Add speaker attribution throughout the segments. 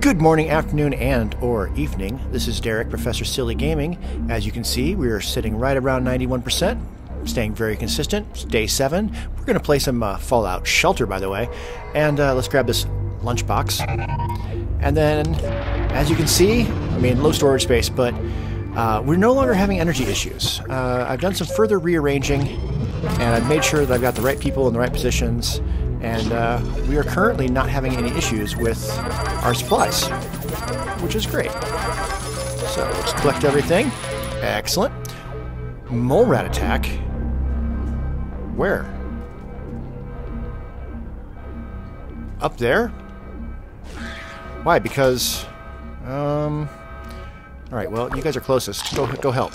Speaker 1: Good morning, afternoon, and or evening. This is Derek, Professor Silly Gaming. As you can see, we are sitting right around 91%, staying very consistent. It's day 7. We're going to play some uh, Fallout Shelter, by the way. And uh, let's grab this lunchbox. And then, as you can see, I mean, low storage space, but uh, we're no longer having energy issues. Uh, I've done some further rearranging, and I've made sure that I've got the right people in the right positions, and uh, we are currently not having any issues with our supplies, which is great. So let's collect everything. Excellent. Mole rat attack. Where? Up there? Why? Because, um, all right. Well, you guys are closest. Go, go help.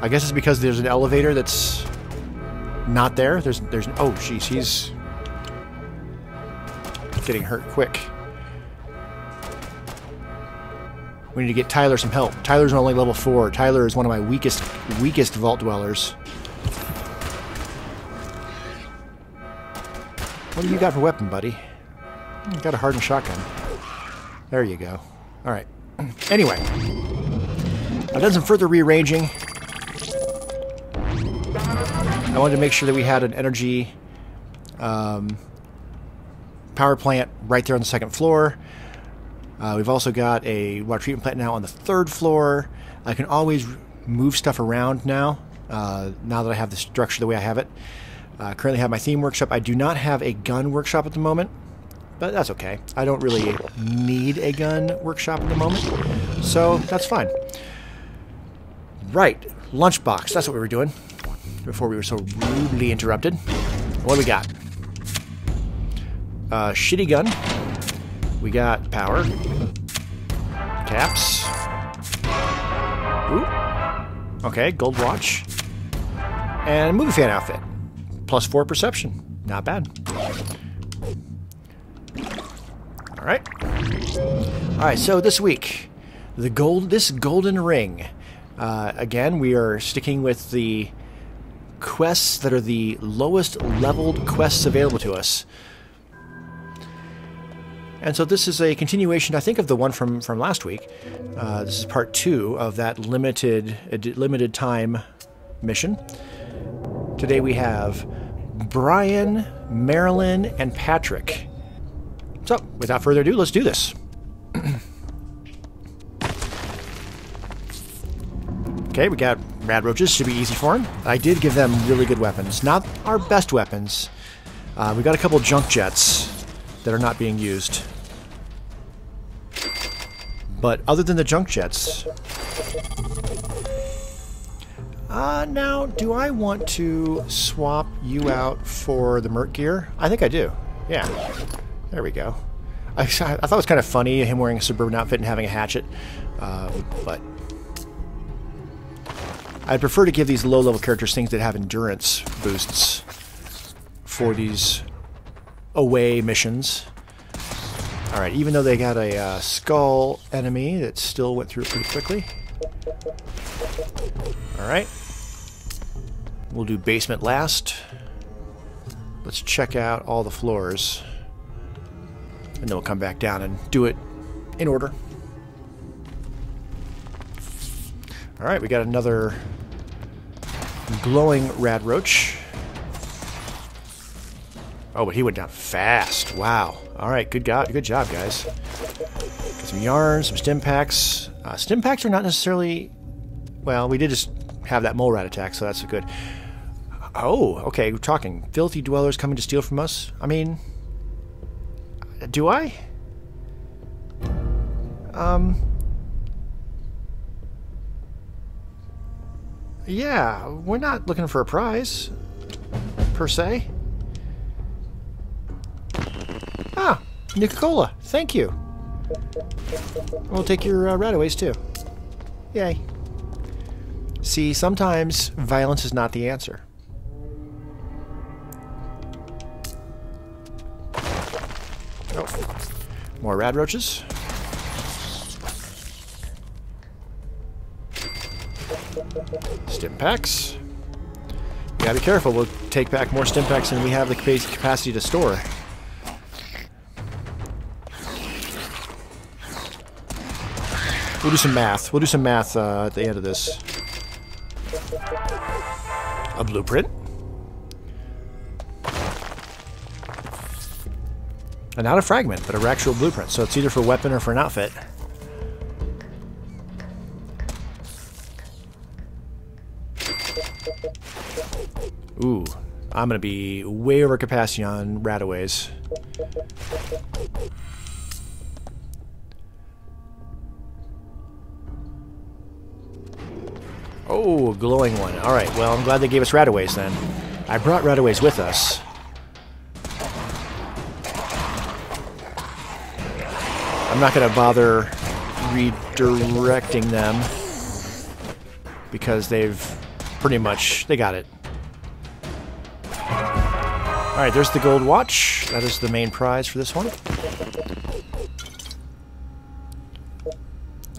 Speaker 1: I guess it's because there's an elevator that's not there. There's, there's. Oh, jeez, he's getting hurt quick. We need to get Tyler some help. Tyler's only level four. Tyler is one of my weakest, weakest vault dwellers. What do you got for weapon, buddy? You got a hardened shotgun. There you go. All right. Anyway, I've done some further rearranging. I wanted to make sure that we had an energy um, power plant right there on the second floor. Uh, we've also got a water treatment plant now on the third floor. I can always move stuff around now, uh, now that I have the structure the way I have it. Uh, currently have my theme workshop. I do not have a gun workshop at the moment, but that's okay. I don't really need a gun workshop at the moment, so that's fine. Right, lunchbox. That's what we were doing before we were so rudely interrupted. What do we got? Uh, shitty gun. We got power. Caps. Ooh. Okay, gold watch. And movie fan outfit. Plus four perception. Not bad. Alright. Alright, so this week, the gold this golden ring. Uh, again, we are sticking with the quests that are the lowest leveled quests available to us. And so this is a continuation, I think, of the one from, from last week. Uh, this is part two of that limited uh, limited time mission. Today we have Brian, Marilyn, and Patrick. So, without further ado, let's do this. okay, we got rad roaches. Should be easy for him. I did give them really good weapons. Not our best weapons. Uh, we got a couple junk jets that are not being used. But other than the junk jets... Uh, now, do I want to swap you out for the Merc gear? I think I do. Yeah. There we go. I, I thought it was kind of funny, him wearing a suburban outfit and having a hatchet. Um, but... I'd prefer to give these low-level characters things that have endurance boosts for these away missions. Alright, even though they got a uh, skull enemy that still went through it pretty quickly. Alright. We'll do basement last. Let's check out all the floors. And then we'll come back down and do it in order. Alright, we got another glowing rad roach. Oh, but he went down fast. Wow. All right, good job, good job, guys. Got some yarn, some stim packs. Uh, stim packs are not necessarily. Well, we did just have that mole rat attack, so that's good. Oh, okay. We're talking filthy dwellers coming to steal from us. I mean, do I? Um. Yeah, we're not looking for a prize, per se. Ah, Nuka-Cola. Thank you. We'll take your uh, Radaways too. Yay. See, sometimes violence is not the answer. Oh. More rad roaches. Stim packs. gotta be careful. We'll take back more Stimpaks than we have the capacity to store. We'll do some math. We'll do some math uh, at the end of this. A blueprint. And not a fragment, but a actual blueprint. So it's either for a weapon or for an outfit. Ooh, I'm to be way over capacity on Radaways. Oh, glowing one. Alright, well, I'm glad they gave us Radaways then. I brought Radaways with us. I'm not to bother redirecting them because they've pretty much, they got it. Alright, there's the gold watch. That is the main prize for this one.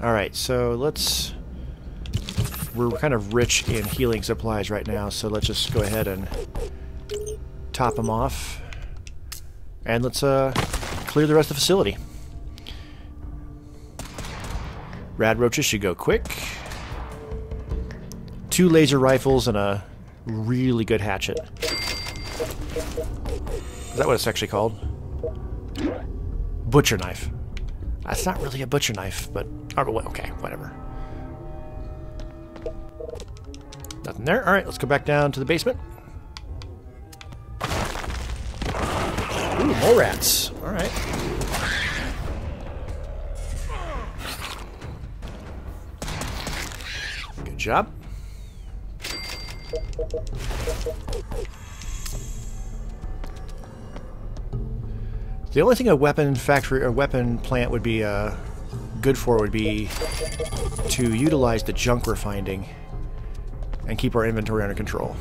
Speaker 1: Alright, so let's... We're kind of rich in healing supplies right now, so let's just go ahead and top them off. And let's uh, clear the rest of the facility. Rad roaches should go quick. Two laser rifles and a really good hatchet. Is that what it's actually called? Butcher knife. That's not really a butcher knife, but oh, okay, whatever. Nothing there. All right, let's go back down to the basement. Ooh, more rats. All right. Good job. The only thing a weapon factory or weapon plant would be uh, good for would be to utilize the junk we're finding and keep our inventory under control.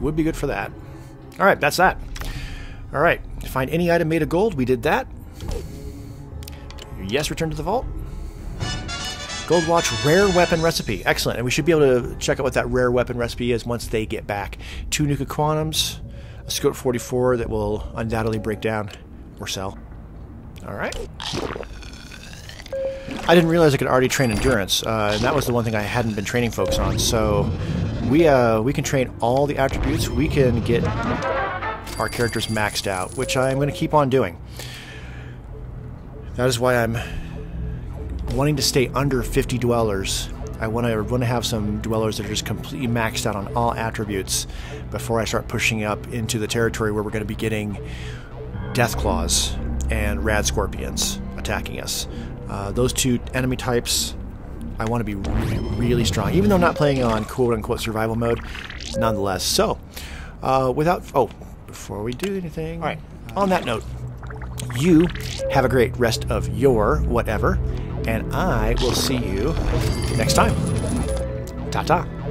Speaker 1: Would be good for that. Alright, that's that. Alright, find any item made of gold. We did that. Yes, return to the vault. Gold Watch rare weapon recipe. Excellent. And we should be able to check out what that rare weapon recipe is once they get back. Two Nuka Quantums, a Scope 44 that will undoubtedly break down or sell. All right. I didn't realize I could already train endurance, uh, and that was the one thing I hadn't been training folks on. So we uh, we can train all the attributes. We can get our characters maxed out, which I'm going to keep on doing. That is why I'm wanting to stay under 50 dwellers. I want to want to have some dwellers that are just completely maxed out on all attributes before I start pushing up into the territory where we're going to be getting death claws and rad scorpions attacking us. Uh, those two enemy types, I want to be really, really strong, even though I'm not playing on quote unquote survival mode, nonetheless. So, uh, without oh, before we do anything, all right. On that note, you have a great rest of your whatever and I will see you next time. Ta ta.